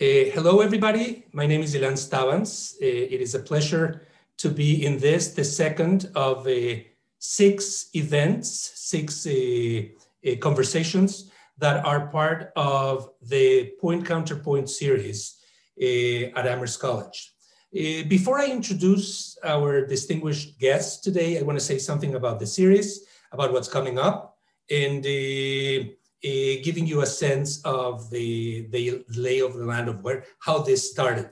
Uh, hello, everybody. My name is Ilan Stavans. Uh, it is a pleasure to be in this, the second of uh, six events, six uh, uh, conversations that are part of the Point Counterpoint series uh, at Amherst College. before I introduce our distinguished guests today, I want to say something about the series, about what's coming up, and giving you a sense of the, the lay of the land of where, how this started.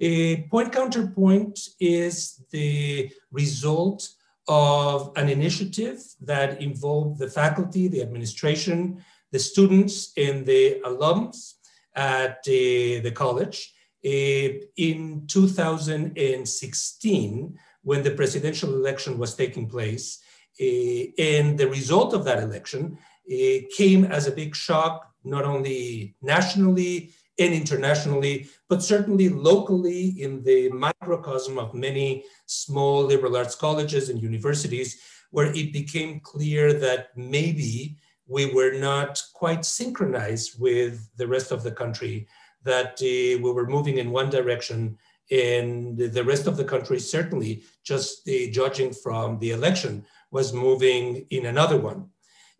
Uh, point counterpoint is the result of an initiative that involved the faculty, the administration, the students, and the alums at uh, the college. Uh, in 2016, when the presidential election was taking place, uh, and the result of that election it came as a big shock, not only nationally and internationally, but certainly locally in the microcosm of many small liberal arts colleges and universities, where it became clear that maybe we were not quite synchronized with the rest of the country, that uh, we were moving in one direction and the rest of the country certainly just uh, judging from the election was moving in another one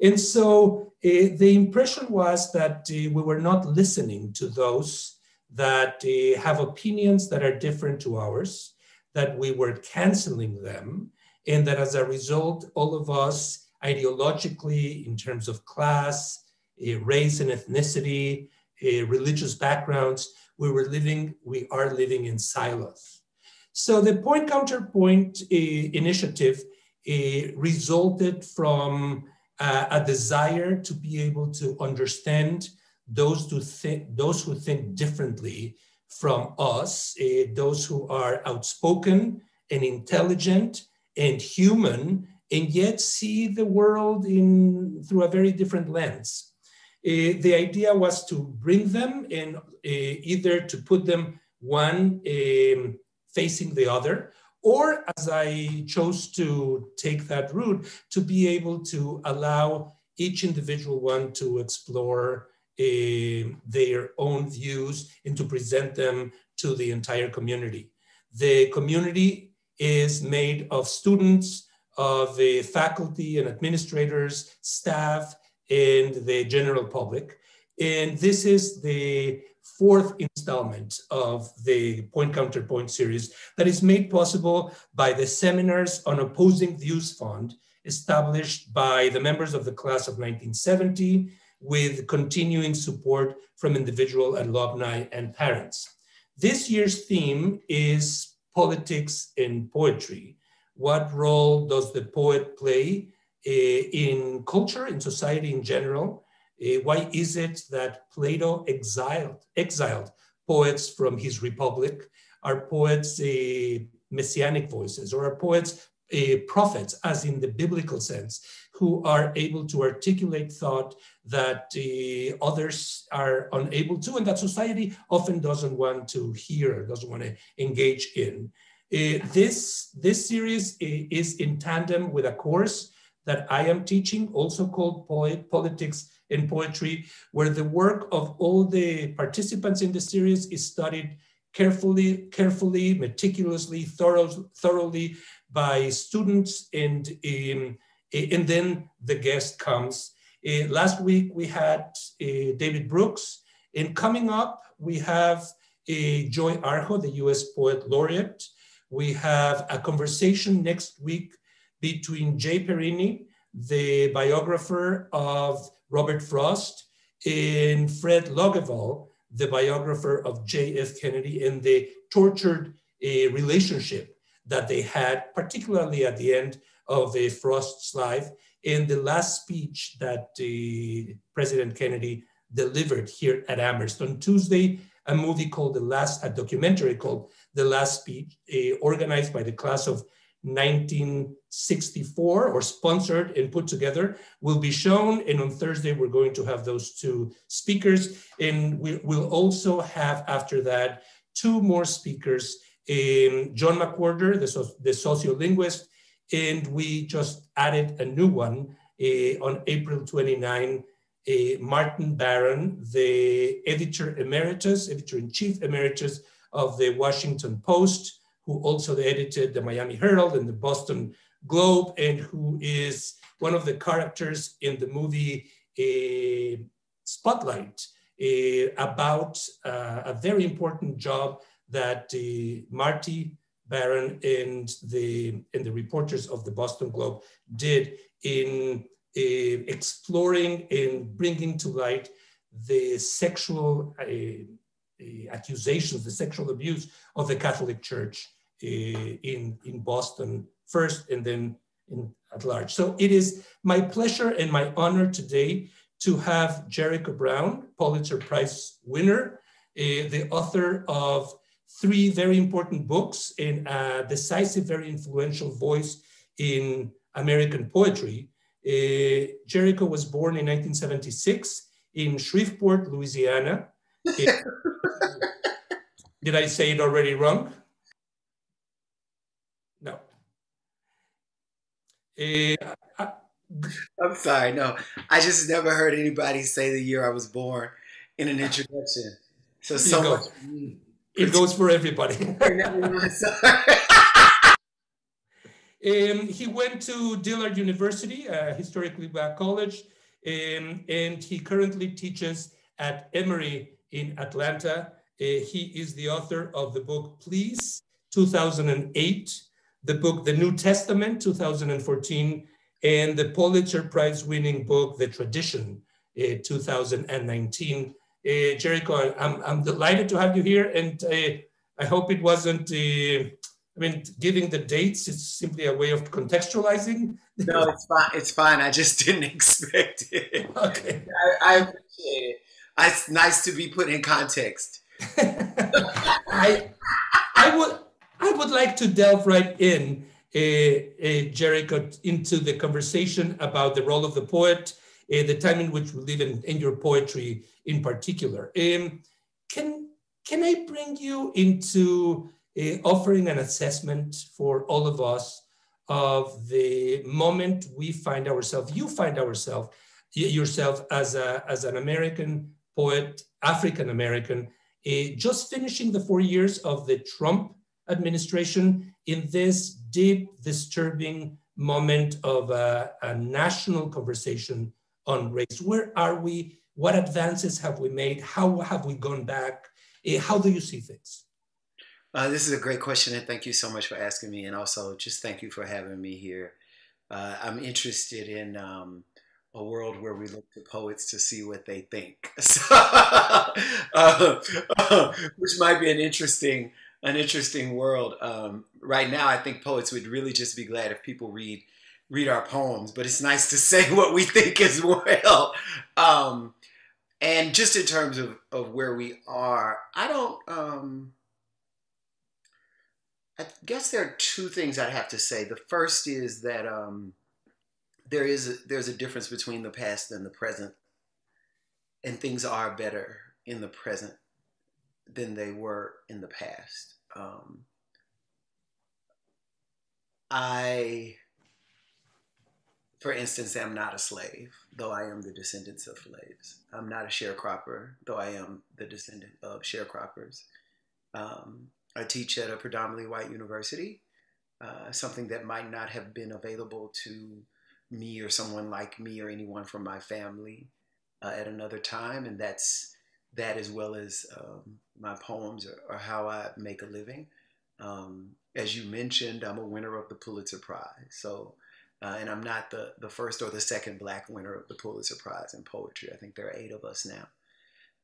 and so uh, the impression was that uh, we were not listening to those that uh, have opinions that are different to ours, that we were canceling them, and that as a result, all of us ideologically, in terms of class, race and ethnicity, religious backgrounds, we were living, we are living in silos. So the point counterpoint initiative resulted from uh, a desire to be able to understand those who think, those who think differently from us, uh, those who are outspoken and intelligent and human, and yet see the world in through a very different lens. Uh, the idea was to bring them and uh, either to put them one um, facing the other or as I chose to take that route, to be able to allow each individual one to explore uh, their own views and to present them to the entire community. The community is made of students, of the faculty and administrators, staff, and the general public. And this is the fourth installment of the Point Counterpoint series that is made possible by the Seminars on Opposing Views Fund established by the members of the class of 1970 with continuing support from individual alumni and parents. This year's theme is politics in poetry. What role does the poet play uh, in culture, in society in general? Uh, why is it that Plato exiled, exiled poets from his republic? Are poets uh, messianic voices or are poets uh, prophets, as in the biblical sense, who are able to articulate thought that uh, others are unable to, and that society often doesn't want to hear, doesn't want to engage in. Uh, this, this series is in tandem with a course that I am teaching, also called Poet, Politics in poetry, where the work of all the participants in the series is studied carefully, carefully, meticulously, thorough, thoroughly by students, and um, and then the guest comes. Uh, last week we had uh, David Brooks, and coming up we have uh, Joy Harjo, the U.S. Poet Laureate. We have a conversation next week between Jay Parini, the biographer of Robert Frost, and Fred Logevall, the biographer of J.F. Kennedy, and the tortured uh, relationship that they had, particularly at the end of uh, Frost's life, in the last speech that uh, President Kennedy delivered here at Amherst. On Tuesday, a movie called The Last, a documentary called The Last Speech, uh, organized by the class of 1964 or sponsored and put together will be shown. And on Thursday, we're going to have those two speakers. And we will also have after that, two more speakers, um, John McWhorter, the, so, the sociolinguist, and we just added a new one uh, on April 29, uh, Martin Baron, the editor emeritus, editor in chief emeritus of the Washington Post, who also edited the Miami Herald and the Boston Globe, and who is one of the characters in the movie uh, Spotlight uh, about uh, a very important job that uh, Marty Baron and the, and the reporters of the Boston Globe did in exploring and bringing to light the sexual accusations, the sexual abuse of the Catholic Church in, in Boston first and then in, at large. So it is my pleasure and my honor today to have Jericho Brown, Pulitzer Prize winner, the author of three very important books and a decisive, very influential voice in American poetry. Uh, Jericho was born in 1976 in Shreveport, Louisiana. Did I say it already wrong? No. Uh, I, I'm sorry, no. I just never heard anybody say the year I was born in an introduction. So so much. It goes for everybody. um, he went to Dillard University, a historically black college, um, and he currently teaches at Emory in Atlanta. Uh, he is the author of the book Please, 2008, the book The New Testament, 2014, and the Pulitzer Prize winning book The Tradition, uh, 2019. Uh, Jericho, I'm, I'm delighted to have you here, and uh, I hope it wasn't. Uh, I mean, giving the dates is simply a way of contextualizing. No, it's fine. It's fine. I just didn't expect it. Okay, I, I appreciate it. It's nice to be put in context. I, I would, I would like to delve right in, uh, uh, Jericho, into the conversation about the role of the poet uh, the time in which we live in, in your poetry in particular. Um, can, can I bring you into uh, offering an assessment for all of us of the moment we find ourselves, you find ourselves, yourself as, a, as an American poet, African American, uh, just finishing the four years of the Trump administration in this deep, disturbing moment of a, a national conversation on race? Where are we? What advances have we made? How have we gone back? Eh, how do you see things? Uh, this is a great question, and thank you so much for asking me. And also, just thank you for having me here. Uh, I'm interested in um, a world where we look to poets to see what they think, so, uh, which might be an interesting, an interesting world. Um, right now, I think poets would really just be glad if people read read our poems, but it's nice to say what we think as well. Um, and just in terms of, of where we are, I don't, um, I guess there are two things I'd have to say. The first is that um, there is there's a difference between the past and the present, and things are better in the present than they were in the past. Um, I for instance, I'm not a slave, though I am the descendants of slaves. I'm not a sharecropper, though I am the descendant of sharecroppers. Um, I teach at a predominantly white university, uh, something that might not have been available to me or someone like me or anyone from my family uh, at another time, and that's that as well as um, my poems or, how I make a living. Um, as you mentioned, I'm a winner of the Pulitzer Prize, so uh, and I'm not the, the first or the second black winner of the Pulitzer Prize in poetry. I think there are eight of us now.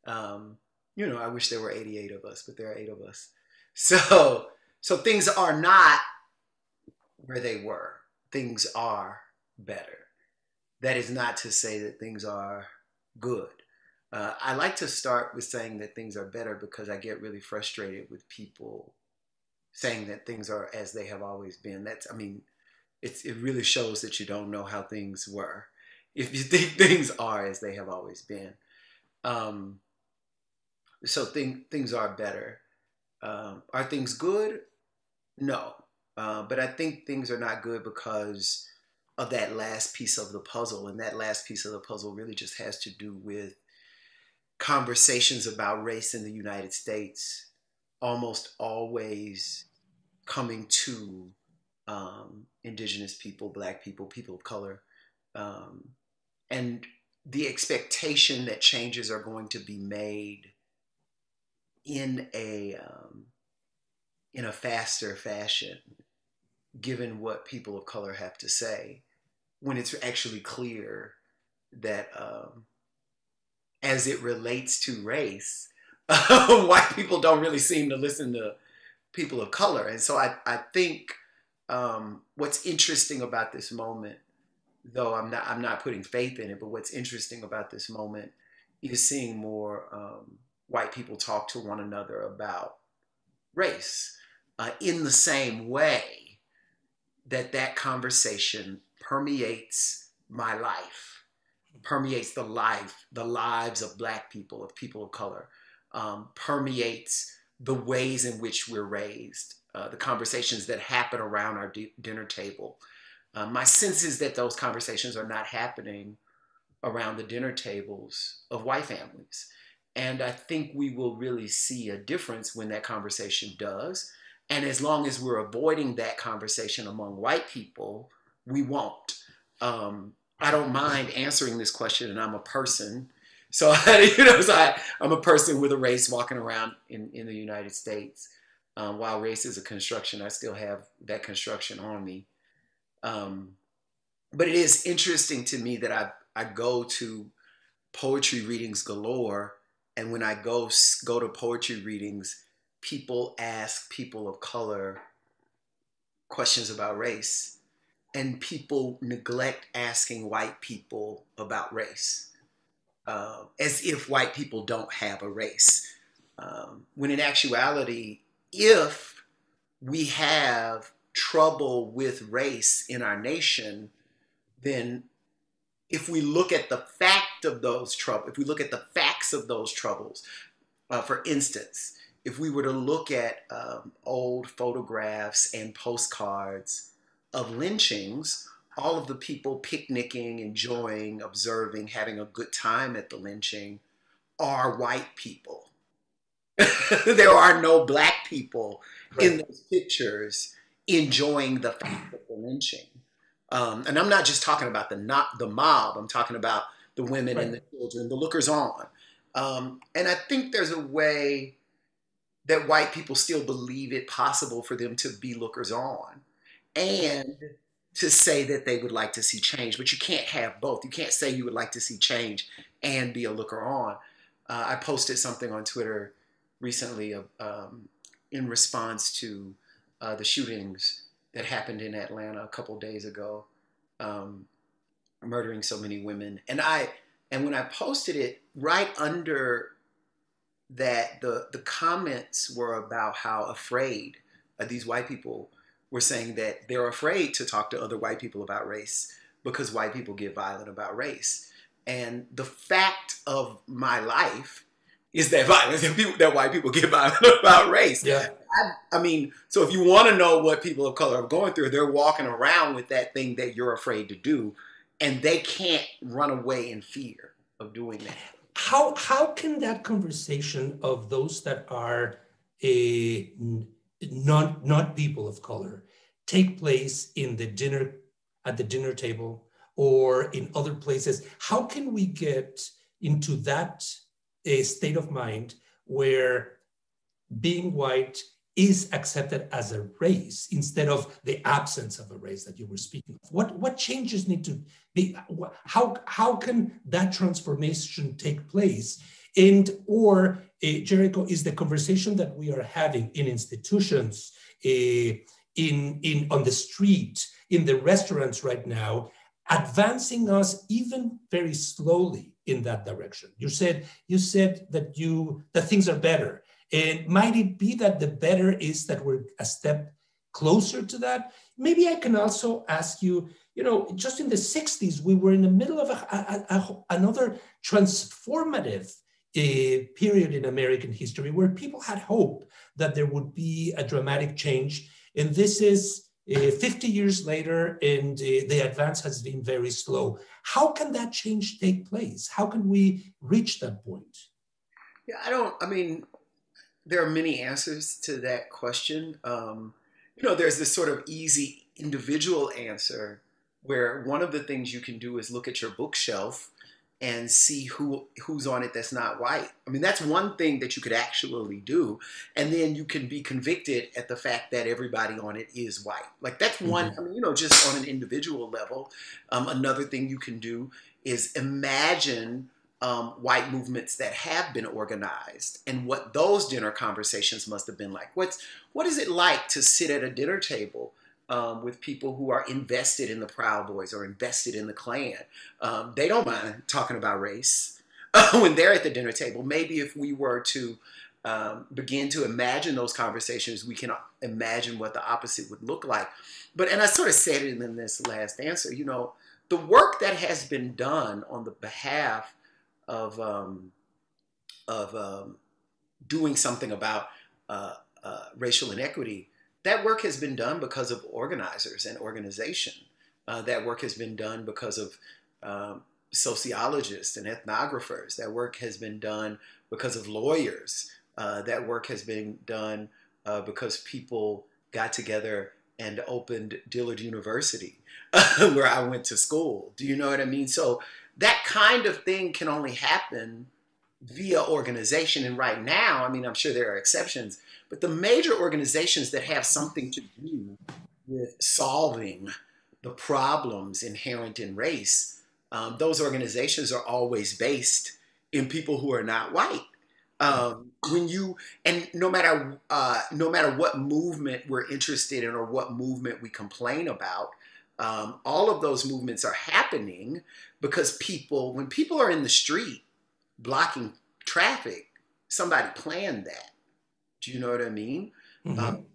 Um, you know, I wish there were 88 of us, but there are eight of us. So, so things are not where they were. Things are better. That is not to say that things are good. Uh, I like to start with saying that things are better because I get really frustrated with people saying that things are as they have always been. That's, I mean, it's, it really shows that you don't know how things were if you think things are as they have always been. Um, so think, things are better. Um, are things good? No. Uh, but I think things are not good because of that last piece of the puzzle. And that last piece of the puzzle really just has to do with conversations about race in the United States almost always coming to um, indigenous people, black people, people of color, um, and the expectation that changes are going to be made in a um, in a faster fashion, given what people of color have to say, when it's actually clear that um, as it relates to race, white people don't really seem to listen to people of color. And so I, I think um, what's interesting about this moment, though I'm not I'm not putting faith in it, but what's interesting about this moment is seeing more um, white people talk to one another about race uh, in the same way that that conversation permeates my life, permeates the life, the lives of black people, of people of color, um, permeates the ways in which we're raised, uh, the conversations that happen around our dinner table. Uh, my sense is that those conversations are not happening around the dinner tables of white families. And I think we will really see a difference when that conversation does. And as long as we're avoiding that conversation among white people, we won't. Um, I don't mind answering this question, and I'm a person so, you know, so I, am a person with a race walking around in, in the United States. Um, while race is a construction, I still have that construction on me. Um, but it is interesting to me that I, I go to poetry readings galore. And when I go, go to poetry readings, people ask people of color questions about race. And people neglect asking white people about race uh, as if white people don't have a race. Um, when in actuality, if we have trouble with race in our nation, then if we look at the fact of those troubles, if we look at the facts of those troubles, uh, for instance, if we were to look at um, old photographs and postcards of lynchings, all of the people picnicking, enjoying, observing, having a good time at the lynching are white people. there are no black people right. in those pictures enjoying the fact of the lynching. Um, and I'm not just talking about the not the mob. I'm talking about the women right. and the children, the lookers on. Um, and I think there's a way that white people still believe it possible for them to be lookers on, and to say that they would like to see change, but you can't have both. You can't say you would like to see change and be a looker on. Uh, I posted something on Twitter recently um, in response to uh, the shootings that happened in Atlanta a couple days ago, um, murdering so many women. And I and when I posted it, right under that, the the comments were about how afraid these white people were saying that they're afraid to talk to other white people about race because white people get violent about race. And the fact of my life is that violence that, people, that white people get violent about race. Yeah. I, I mean, so if you want to know what people of color are going through, they're walking around with that thing that you're afraid to do, and they can't run away in fear of doing that. How how can that conversation of those that are a not not people of color take place in the dinner at the dinner table or in other places. How can we get into that a state of mind where being white is accepted as a race instead of the absence of a race that you were speaking of? What what changes need to be how how can that transformation take place and or uh, Jericho is the conversation that we are having in institutions, uh, in, in on the street, in the restaurants right now, advancing us even very slowly in that direction. You said you said that you that things are better. And might it be that the better is that we're a step closer to that? Maybe I can also ask you, you know, just in the 60s, we were in the middle of a, a, a, another transformative a period in American history where people had hope that there would be a dramatic change. And this is uh, 50 years later, and uh, the advance has been very slow. How can that change take place? How can we reach that point? Yeah, I don't, I mean, there are many answers to that question. Um, you know, there's this sort of easy individual answer where one of the things you can do is look at your bookshelf and see who who's on it that's not white. I mean, that's one thing that you could actually do, and then you can be convicted at the fact that everybody on it is white. Like that's one. Mm-hmm. I mean, you know, just on an individual level. Um, another thing you can do is imagine um, white movements that have been organized and what those dinner conversations must have been like. What's what is it like to sit at a dinner table? Um, with people who are invested in the Proud Boys or invested in the Klan. Um, they don't mind talking about race when they're at the dinner table. Maybe if we were to um, begin to imagine those conversations, we can imagine what the opposite would look like. But, and I sort of said it in this last answer, you know, the work that has been done on the behalf of, um, of um, doing something about uh, uh, racial inequity that work has been done because of organizers and organization. Uh, that work has been done because of um, sociologists and ethnographers. That work has been done because of lawyers. Uh, that work has been done uh, because people got together and opened Dillard University, where I went to school. Do you know what I mean? So that kind of thing can only happen via organization. And right now, I mean, I'm sure there are exceptions, but the major organizations that have something to do with solving the problems inherent in race, um, those organizations are always based in people who are not white. Um, when you and no matter uh, no matter what movement we're interested in or what movement we complain about, um, all of those movements are happening because people, when people are in the street blocking traffic, somebody planned that. Do you know what I mean? Mm-hmm. Um,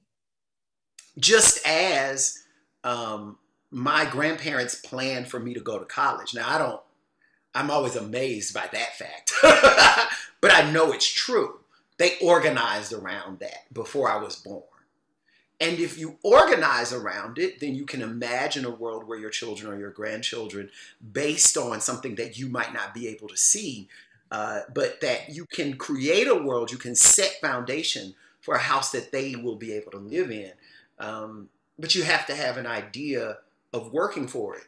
just as um, my grandparents planned for me to go to college. Now, I don't, I'm always amazed by that fact, but I know it's true. They organized around that before I was born. And if you organize around it, then you can imagine a world where your children or your grandchildren, based on something that you might not be able to see, uh, but that you can create a world, you can set foundation for a house that they will be able to live in. Um, but you have to have an idea of working for it.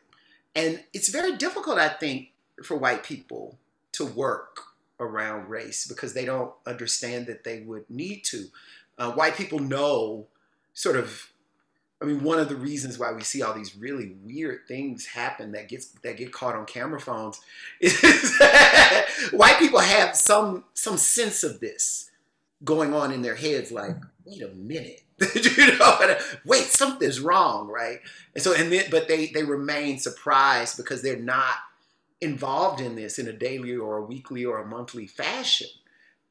And it's very difficult, I think, for white people to work around race because they don't understand that they would need to. Uh, white people know sort of I mean, one of the reasons why we see all these really weird things happen that gets that get caught on camera phones is white people have some some sense of this going on in their heads. Like, wait a minute, you know, wait, something's wrong, right? And so, and then, but they they remain surprised because they're not involved in this in a daily or a weekly or a monthly fashion.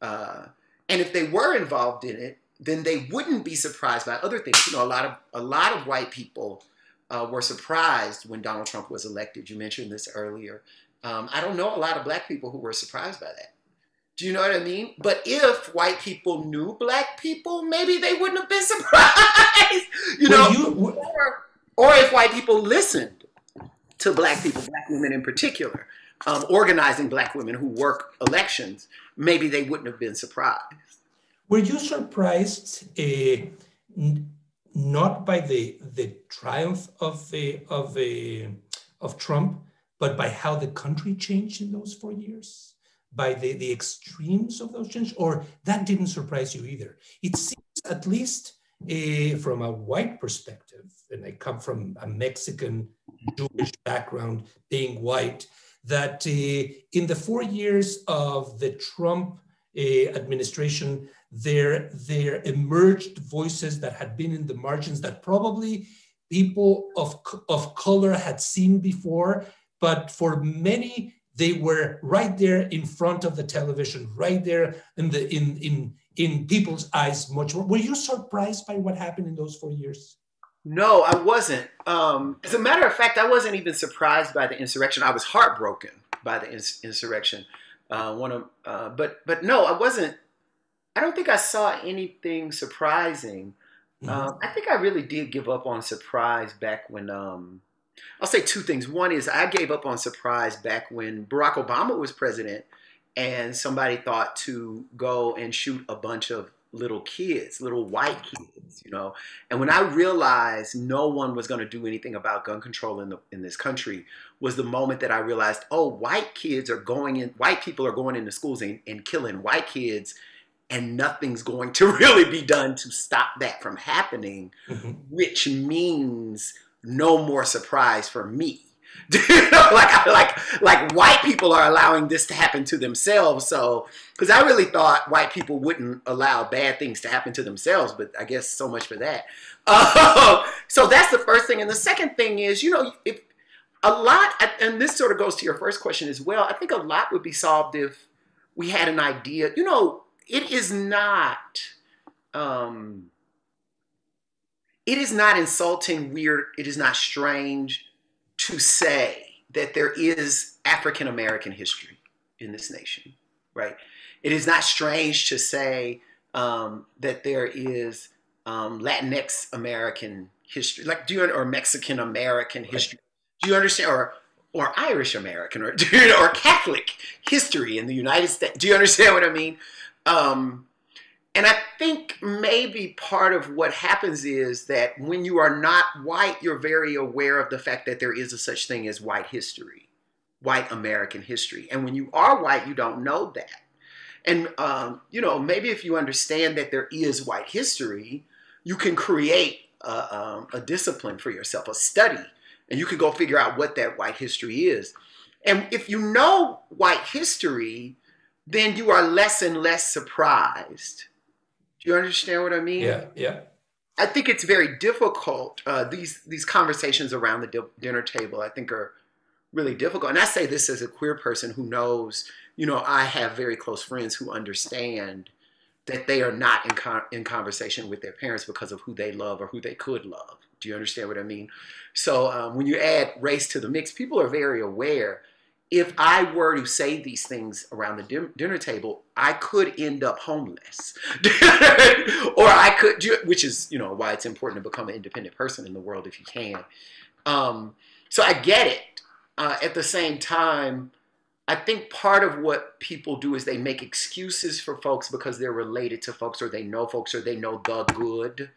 Uh, and if they were involved in it, then they wouldn't be surprised by other things. You know, a lot of a lot of white people uh, were surprised when Donald Trump was elected. You mentioned this earlier. Um, I don't know a lot of black people who were surprised by that. Do you know what I mean? But if white people knew black people, maybe they wouldn't have been surprised. you know, you, or, or if white people listened to black people, black women in particular, um, organizing black women who work elections, maybe they wouldn't have been surprised. Were you surprised uh, not by the the triumph of uh, of uh, of Trump, but by how the country changed in those four years, by the the extremes of those changes, or that didn't surprise you either? It seems, at least uh, from a white perspective, and I come from a Mexican Jewish background, being white, that uh, in the four years of the Trump uh, administration there, there emerged voices that had been in the margins that probably people of, of color had seen before, but for many, they were right there in front of the television, right there in the in in in people's eyes much more. Were you surprised by what happened in those four years? No, I wasn't. Um, as a matter of fact, I wasn't even surprised by the insurrection. I was heartbroken by the ins- insurrection. Uh, one of, uh, but but no, I wasn't I don't think I saw anything surprising Mm-hmm. Um, I think I really did give up on surprise back when. Um, I'll say two things. One is I gave up on surprise back when Barack Obama was president, and somebody thought to go and shoot a bunch of little kids, little white kids, you know. And when I realized no one was going to do anything about gun control in the in this country, was the moment that I realized, oh, white kids are going in, white people are going into schools and, and killing white kids, and nothing's going to really be done to stop that from happening, mm-hmm. which means no more surprise for me you know, like like like white people are allowing this to happen to themselves. So, because I really thought white people wouldn't allow bad things to happen to themselves, but I guess so much for that. Uh, so that's the first thing, and the second thing is, you know, if a lot, and this sort of goes to your first question as well. I think a lot would be solved if we had an idea. You know, it is not. Um, it is not insulting, weird. It is not strange to say that there is African American history in this nation, right? It is not strange to say um, that there is um, Latinx American history, like do you or Mexican American history? Do you understand or or Irish American or or Catholic history in the United States? Do you understand what I mean? Um, and I think maybe part of what happens is that when you are not white, you're very aware of the fact that there is a such thing as white history, white American history. And when you are white, you don't know that. And, um, you know, maybe if you understand that there is white history, you can create a, um, a discipline for yourself, a study, and you can go figure out what that white history is. And if you know white history, then you are less and less surprised do you understand what I mean? Yeah, yeah. I think it's very difficult. Uh, these these conversations around the di- dinner table, I think, are really difficult. And I say this as a queer person who knows, you know, I have very close friends who understand that they are not in con- in conversation with their parents because of who they love or who they could love. Do you understand what I mean? So um, when you add race to the mix, people are very aware if I were to say these things around the dinner table, I could end up homeless, or I could, which is you know why it's important to become an independent person in the world if you can. Um, so I get it. Uh, at the same time, I think part of what people do is they make excuses for folks because they're related to folks, or they know folks, or they know the good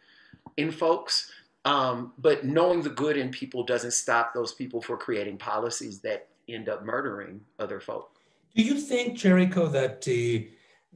in folks. Um, but knowing the good in people doesn't stop those people for creating policies that end up murdering other folk. Do you think, Jericho, that uh,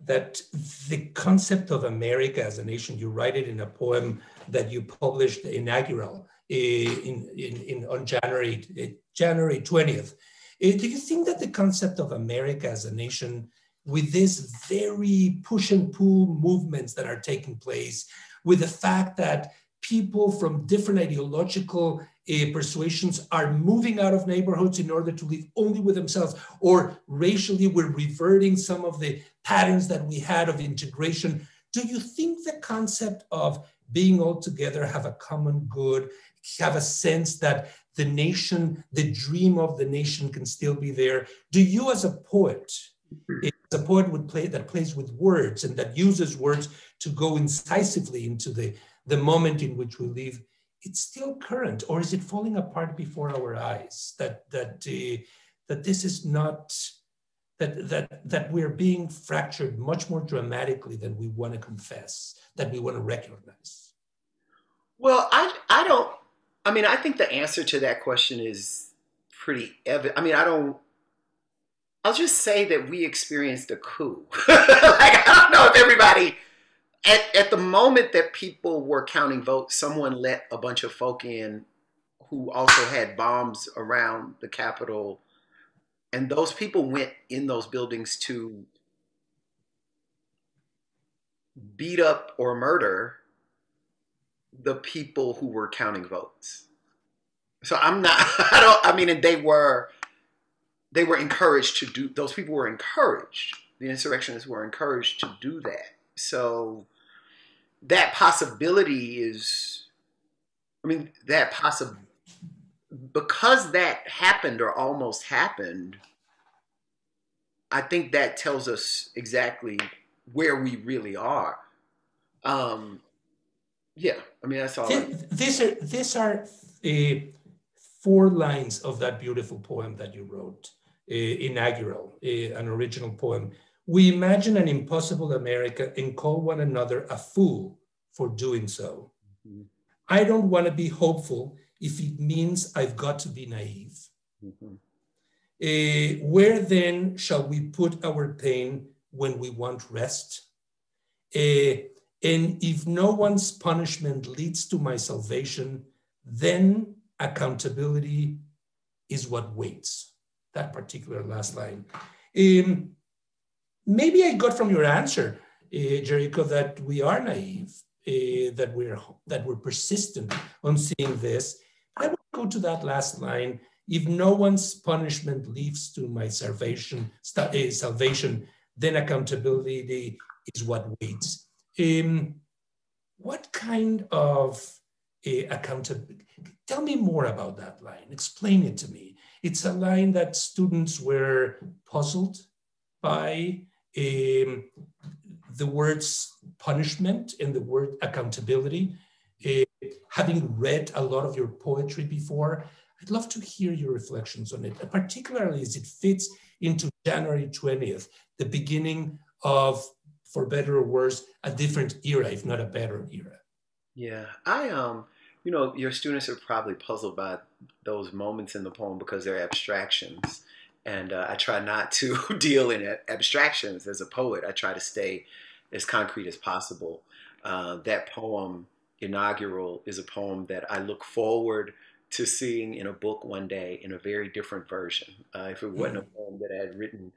that the concept of America as a nation, you write it in a poem that you published inaugural uh, in, in, in, on January uh, January 20th. Uh, do you think that the concept of America as a nation, with this very push and pull movements that are taking place, with the fact that people from different ideological uh, persuasions are moving out of neighborhoods in order to live only with themselves, or racially we're reverting some of the patterns that we had of integration. Do you think the concept of being all together, have a common good, have a sense that the nation, the dream of the nation can still be there? Do you, as a poet, as a poet would play that plays with words and that uses words to go incisively into the, the moment in which we live, it's still current, or is it falling apart before our eyes? That that uh, that this is not that that that we're being fractured much more dramatically than we want to confess, that we want to recognize. Well, I I don't. I mean, I think the answer to that question is pretty evident. I mean, I don't. I'll just say that we experienced a coup. like I don't know if everybody at, at the moment that people were counting votes, someone let a bunch of folk in who also had bombs around the Capitol. And those people went in those buildings to beat up or murder the people who were counting votes. So I'm not, I don't, I mean, and they were, they were encouraged to do, those people were encouraged, the insurrectionists were encouraged to do that. So that possibility is, I mean, that possible because that happened or almost happened. I think that tells us exactly where we really are. Um, Yeah, I mean that's all. Th- these are these are uh, four lines of that beautiful poem that you wrote, uh, inaugural, uh, an original poem. We imagine an impossible America and call one another a fool for doing so. Mm-hmm. I don't want to be hopeful if it means I've got to be naive. Mm-hmm. Uh, where then shall we put our pain when we want rest? Uh, and if no one's punishment leads to my salvation, then accountability is what waits. That particular last line. Um, maybe I got from your answer, uh, Jericho, that we are naive, uh, that we're that we're persistent on seeing this. I would go to that last line. If no one's punishment leads to my salvation, uh, salvation, then accountability is what waits. Um, what kind of accountability? Tell me more about that line. Explain it to me. It's a line that students were puzzled by. Um, the words punishment and the word accountability. Uh, having read a lot of your poetry before, I'd love to hear your reflections on it, particularly as it fits into January 20th, the beginning of for better or worse, a different era, if not a better era. Yeah, I um, you know, your students are probably puzzled by those moments in the poem because they're abstractions, and uh, I try not to deal in abstractions as a poet. I try to stay as concrete as possible. Uh, that poem, inaugural, is a poem that I look forward to seeing in a book one day in a very different version. Uh, if it wasn't mm. a poem that I had written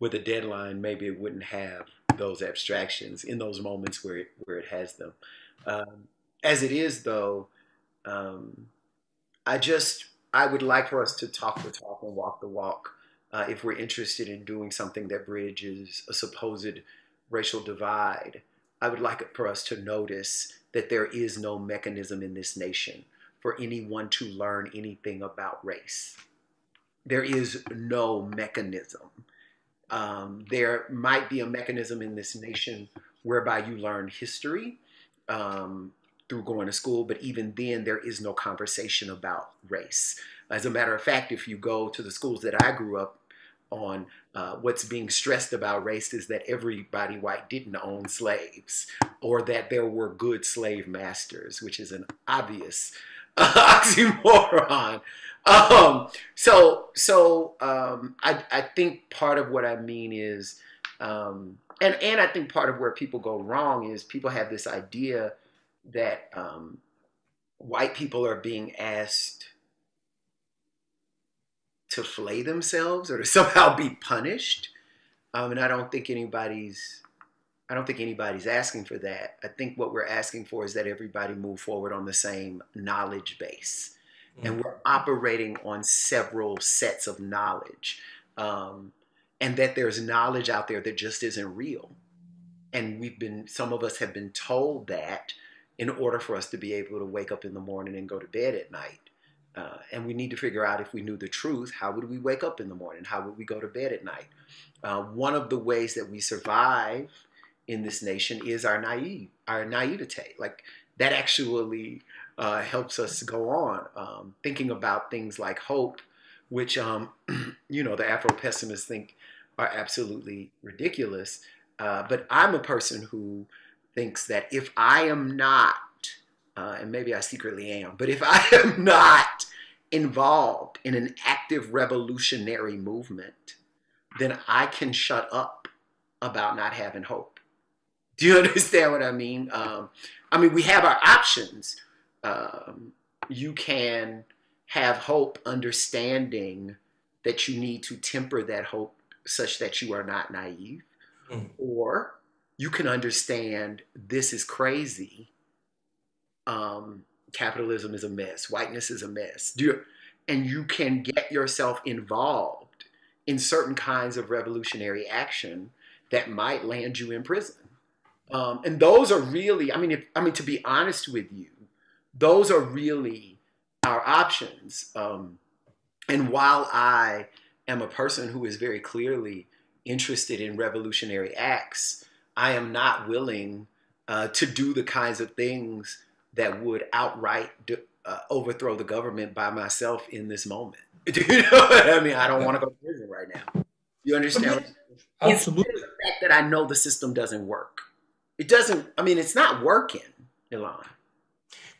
with a deadline, maybe it wouldn't have those abstractions in those moments where it, where it has them. Um, as it is, though, um, I just I would like for us to talk the talk and walk the walk. Uh, if we're interested in doing something that bridges a supposed racial divide, I would like for us to notice that there is no mechanism in this nation for anyone to learn anything about race. There is no mechanism um, there might be a mechanism in this nation whereby you learn history um, through going to school, but even then, there is no conversation about race. As a matter of fact, if you go to the schools that I grew up on, uh, what's being stressed about race is that everybody white didn't own slaves, or that there were good slave masters, which is an obvious oxymoron. Um, so so um, I, I think part of what I mean is, um, and and I think part of where people go wrong is people have this idea that um, white people are being asked to flay themselves or to somehow be punished. Um, and I don't think anybody's I don't think anybody's asking for that. I think what we're asking for is that everybody move forward on the same knowledge base. Mm-hmm. And we're operating on several sets of knowledge. Um, and that there's knowledge out there that just isn't real. And we've been, some of us have been told that in order for us to be able to wake up in the morning and go to bed at night. Uh, and we need to figure out if we knew the truth, how would we wake up in the morning? How would we go to bed at night? Uh, one of the ways that we survive in this nation is our naive, our naivete. Like that actually uh, helps us go on um, thinking about things like hope, which um, you know the Afro pessimists think are absolutely ridiculous. Uh, but I'm a person who thinks that if I am not, uh, and maybe I secretly am, but if I am not involved in an active revolutionary movement, then I can shut up about not having hope. Do you understand what I mean? Um, I mean, we have our options. Um, you can have hope, understanding that you need to temper that hope such that you are not naive, mm. or you can understand this is crazy. Um, capitalism is a mess. Whiteness is a mess. You, and you can get yourself involved in certain kinds of revolutionary action that might land you in prison. Um, and those are really, I mean, if, I mean, to be honest with you, those are really our options. Um, and while I am a person who is very clearly interested in revolutionary acts, I am not willing uh, to do the kinds of things that would outright uh, overthrow the government by myself in this moment. Do you know what I mean? I don't want to go to prison right now. You understand? Absolutely. It's the fact that I know the system doesn't work. It doesn't. I mean, it's not working, Ilan.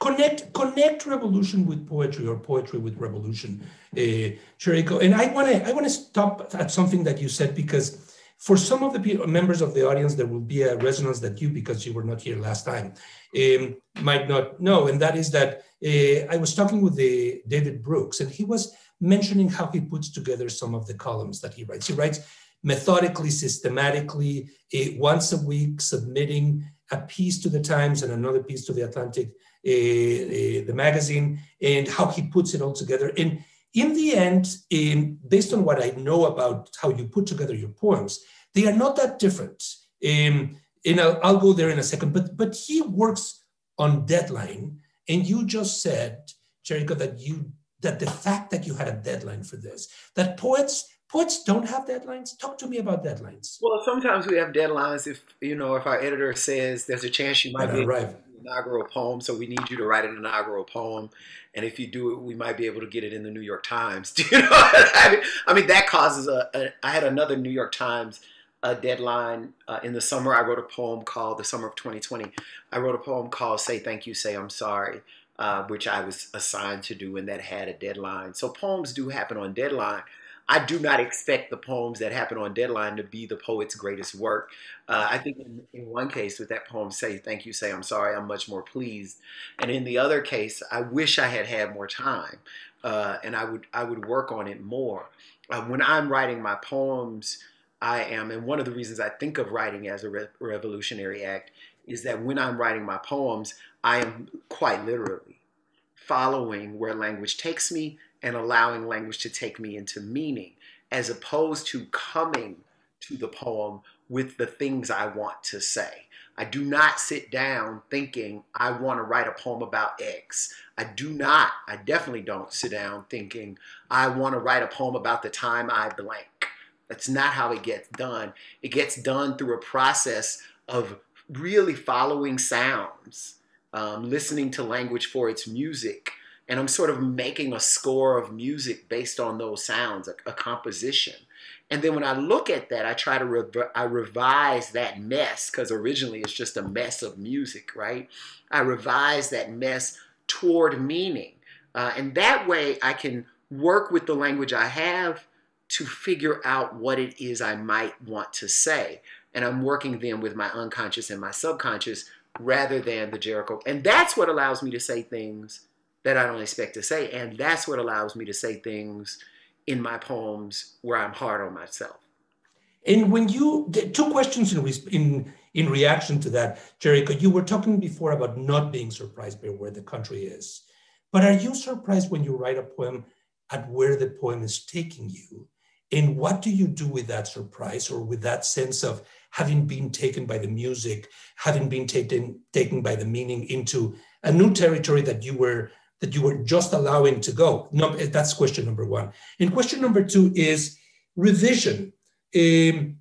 Connect connect revolution with poetry or poetry with revolution, uh, Jericho. And I want to I want to stop at something that you said because for some of the members of the audience, there will be a resonance that you, because you were not here last time, um, might not know, and that is that uh, I was talking with the David Brooks, and he was mentioning how he puts together some of the columns that he writes. He writes methodically, systematically, uh, once a week, submitting a piece to the Times and another piece to the Atlantic, uh, uh the magazine, and how he puts it all together. And in the end, in, based on what I know about how you put together your poems, they are not that different. Um, and I'll, I'll, go there in a second, but, but he works on deadline. And you just said, Jericho, that you that the fact that you had a deadline for this, that poets poets don't have deadlines. Talk to me about deadlines. Well, sometimes we have deadlines if you know if our editor says there's a chance you might be arrive inaugural poem, so we need you to write an inaugural poem. And if you do it, we might be able to get it in the New York Times. Do you know I mean? I mean, that causes a, a. I had another New York Times uh, deadline uh, in the summer. I wrote a poem called the summer of 2020. I wrote a poem called "Say Thank You, Say I'm Sorry." Uh, which I was assigned to do, and that had a deadline. So poems do happen on deadline. I do not expect the poems that happen on deadline to be the poet's greatest work. Uh, I think in, in, one case with that poem, say thank you, say I'm sorry, I'm much more pleased. And in the other case, I wish I had had more time, uh, and I would I would work on it more. Uh, when I'm writing my poems, I am, and one of the reasons I think of writing as a re- revolutionary act is that when I'm writing my poems, I am quite literally following where language takes me and allowing language to take me into meaning, as opposed to coming to the poem with the things I want to say. I do not sit down thinking I want to write a poem about X. I do not, I definitely don't sit down thinking I want to write a poem about the time I blank. That's not how it gets done. It gets done through a process of really following sounds, um, listening to language for its music, and I'm sort of making a score of music based on those sounds, a, a composition. And then when I look at that, I try to I revise that mess because originally it's just a mess of music, right? I revise that mess toward meaning, uh, and that way I can work with the language I have to figure out what it is I might want to say. And I'm working then with my unconscious and my subconscious rather than the Jericho. And that's what allows me to say things that I don't expect to say. And that's what allows me to say things in my poems where I'm hard on myself. And when you two questions in in in reaction to that, Jericho, you were talking before about not being surprised by where the country is, but are you surprised when you write a poem at where the poem is taking you? And what do you do with that surprise or with that sense of having been taken by the music, having been taken taken by the meaning into a new territory that you were that you were just allowing to go? No, that's question number one. And question number two is revision. Um,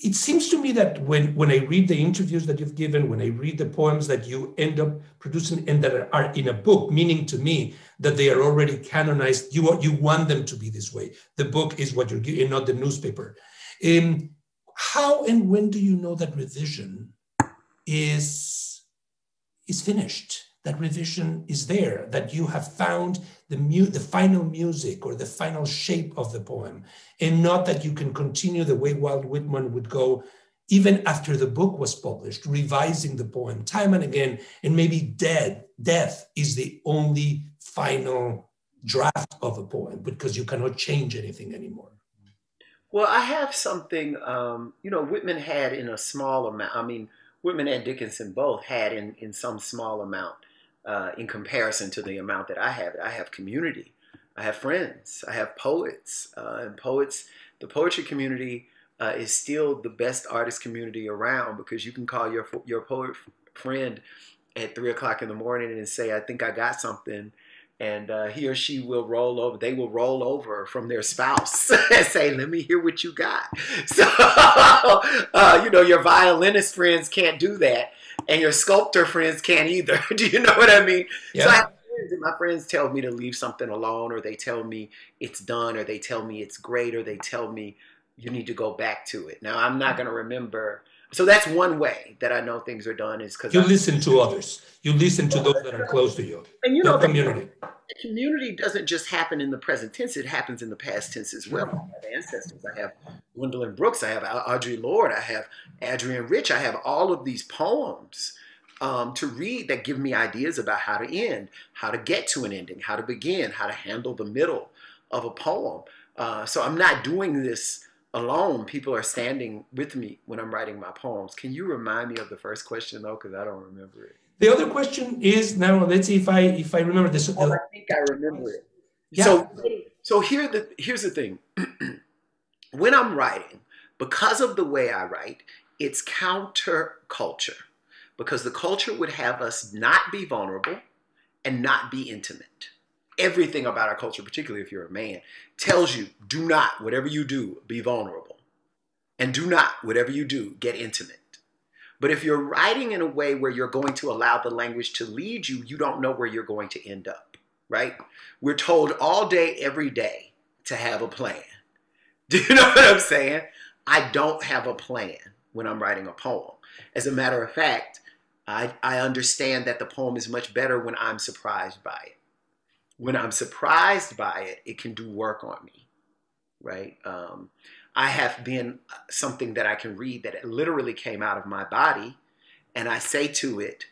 it seems to me that when, when I read the interviews that you've given, when I read the poems that you end up producing and that are in a book, meaning to me that they are already canonized, you, you want them to be this way. The book is what you're giving, not the newspaper. Um, how and when do you know that revision is is finished, that revision is there, that you have found the, mu- the final music or the final shape of the poem, and not that you can continue the way Walt Whitman would go even after the book was published, revising the poem time and again, and maybe dead, death is the only final draft of a poem because you cannot change anything anymore. Well, I have something, um, you know, Whitman had in a small amount. I mean, Whitman and Dickinson both had in, in some small amount uh, in comparison to the amount that I have. I have community. I have friends. I have poets. Uh, and poets, the poetry community uh, is still the best artist community around because you can call your your poet friend at three o'clock in the morning and say, "I think I got something," and uh, he or she will roll over. They will roll over from their spouse and say, "Let me hear what you got." So, uh, you know, your violinist friends can't do that, and your sculptor friends can't either. do you know what I mean? Yeah. So I friends, my friends tell me to leave something alone, or they tell me it's done, or they tell me it's great, or they tell me you need to go back to it. Now, I'm not going to remember so that's one way that I know things are done is because you I, listen to others. You listen to those that are close to you. And you know, the community. Community doesn't just happen in the present tense; it happens in the past tense as well. I have ancestors. I have Gwendolyn Brooks. I have Audre Lorde. I have Adrienne Rich. I have all of these poems um, to read that give me ideas about how to end, how to get to an ending, how to begin, how to handle the middle of a poem. Uh, so I'm not doing this alone, people are standing with me when I'm writing my poems. Can you remind me of the first question though, because I don't remember it. The other question is now. Let's see if I if I remember this. Oh, I think I remember it. Yeah. So so here the here's the thing. when I'm writing, because of the way I write, it's counterculture. Because the culture would have us not be vulnerable and not be intimate everything about our culture, particularly if you're a man, tells you do not, whatever you do, be vulnerable. And do not, whatever you do, get intimate. But if you're writing in a way where you're going to allow the language to lead you, you don't know where you're going to end up, right? We're told all day, every day to have a plan. Do you know what I'm saying? I don't have a plan when I'm writing a poem. As a matter of fact, I, I understand that the poem is much better when I'm surprised by it when I'm surprised by it, it can do work on me, right? Um, I have been something that I can read that literally came out of my body, and I say to it,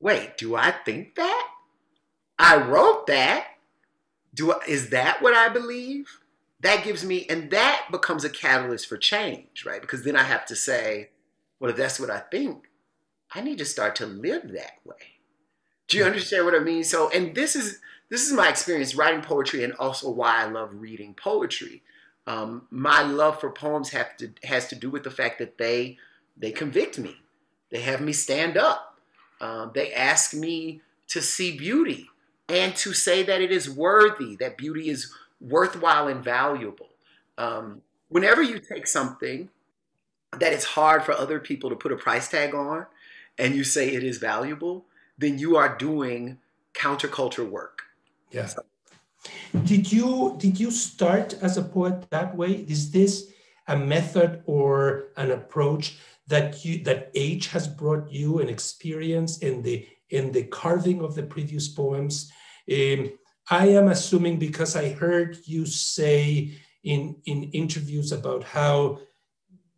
"Wait, do I think that? I wrote that. Do I, is that what I believe?" That gives me, and that becomes a catalyst for change, right? Because then I have to say, "Well, if that's what I think, I need to start to live that way." Do you understand what I mean? So, and this is this is my experience writing poetry and also why I love reading poetry. Um, my love for poems have to, has to do with the fact that they they convict me. They have me stand up. Um, they ask me to see beauty and to say that it is worthy, that beauty is worthwhile and valuable. Um, whenever you take something that it's hard for other people to put a price tag on and you say it is valuable, then you are doing counterculture work. Yeah. Did you did you start as a poet that way? Is this a method or an approach that you that age has brought you an experience in the in the carving of the previous poems? Um, I am assuming because I heard you say in in interviews about how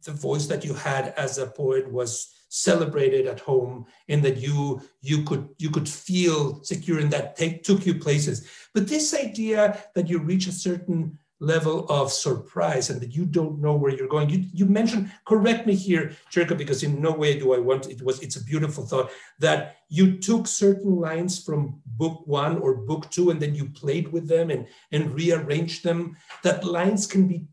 the voice that you had as a poet was celebrated at home and that you you could you could feel secure in that take, took you places. But this idea that you reach a certain level of surprise and that you don't know where you're going you, you mentioned correct me here Jericho, because in no way do i want it was it's a beautiful thought that you took certain lines from book one or book two and then you played with them and and rearranged them. That lines can be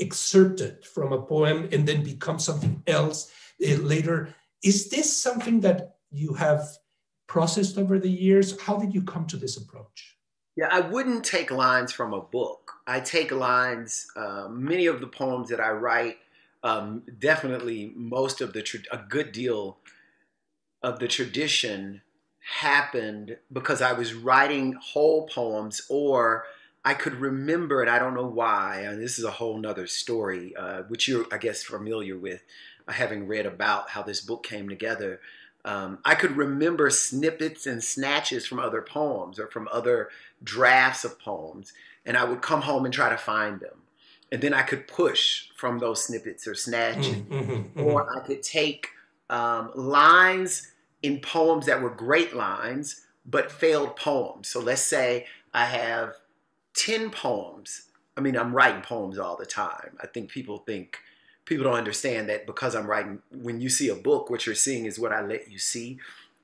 excerpted from a poem and then become something else later. Is this something that you have processed over the years? How did you come to this approach? Yeah, I wouldn't take lines from a book. I take lines, uh, many of the poems that I write, um, definitely most of the, tra- a good deal of the tradition happened because I was writing whole poems or I could remember, and I don't know why, and this is a whole nother story, uh, which you're, I guess, familiar with having read about how this book came together, um, I could remember snippets and snatches from other poems or from other drafts of poems, and I would come home and try to find them. And then I could push from those snippets or snatches, mm-hmm, mm-hmm, mm-hmm. or I could take um, lines in poems that were great lines but failed poems. So let's say I have 10 poems. I mean, I'm writing poems all the time. I think people think people don't understand that because I'm writing, when you see a book, what you're seeing is what I let you see.